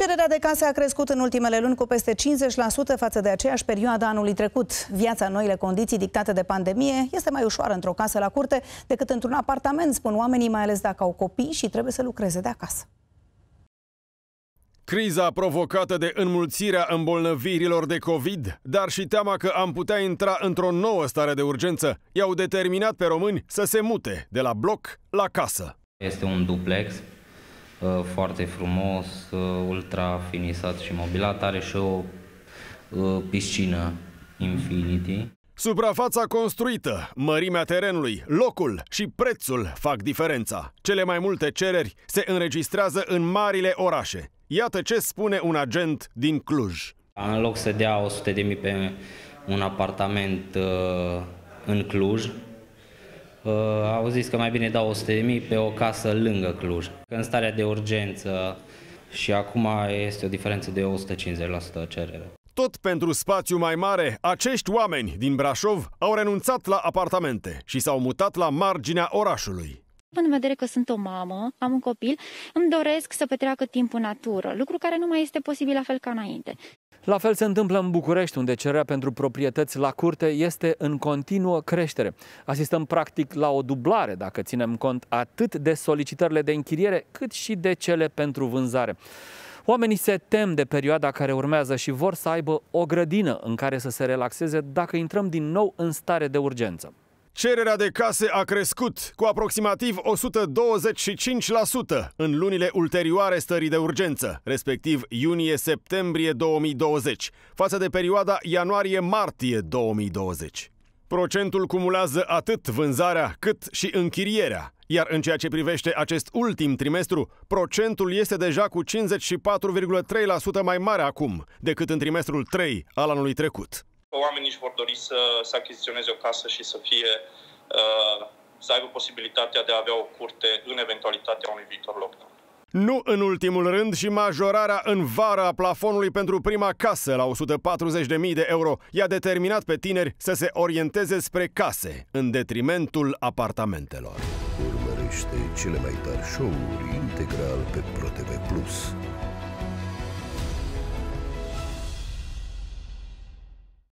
Cererea de case a crescut în ultimele luni cu peste 50% față de aceeași perioadă anului trecut. Viața în noile condiții dictate de pandemie este mai ușoară într-o casă la curte decât într-un apartament, spun oamenii, mai ales dacă au copii și trebuie să lucreze de acasă. Criza provocată de înmulțirea îmbolnăvirilor de COVID, dar și teama că am putea intra într-o nouă stare de urgență, i-au determinat pe români să se mute de la bloc la casă. Este un duplex uh, foarte frumos, uh, ultra finisat și mobilat, are și o uh, piscină Infinity. Suprafața construită, mărimea terenului, locul și prețul fac diferența. Cele mai multe cereri se înregistrează în marile orașe. Iată ce spune un agent din Cluj. În loc să dea 100.000 pe un apartament uh, în Cluj, uh, au zis că mai bine dau 100.000 pe o casă lângă Cluj. În starea de urgență și acum este o diferență de 150% cerere. Tot pentru spațiu mai mare, acești oameni din Brașov au renunțat la apartamente și s-au mutat la marginea orașului. În vedere că sunt o mamă, am un copil, îmi doresc să petreacă timp în natură, lucru care nu mai este posibil la fel ca înainte. La fel se întâmplă în București, unde cererea pentru proprietăți la curte este în continuă creștere. Asistăm practic la o dublare, dacă ținem cont atât de solicitările de închiriere, cât și de cele pentru vânzare. Oamenii se tem de perioada care urmează și vor să aibă o grădină în care să se relaxeze dacă intrăm din nou în stare de urgență. Cererea de case a crescut cu aproximativ 125% în lunile ulterioare stării de urgență, respectiv iunie-septembrie 2020, față de perioada ianuarie-martie 2020. Procentul cumulează atât vânzarea cât și închirierea, iar în ceea ce privește acest ultim trimestru, procentul este deja cu 54,3% mai mare acum decât în trimestrul 3 al anului trecut. Oamenii își vor dori să, să achiziționeze o casă și să fie uh, să aibă posibilitatea de a avea o curte în eventualitatea unui viitor lockdown. Nu în ultimul rând și majorarea în vară a plafonului pentru prima casă la 140.000 de euro i-a determinat pe tineri să se orienteze spre case, în detrimentul apartamentelor. Urmărește cele mai tari show-uri integral pe ProTV+.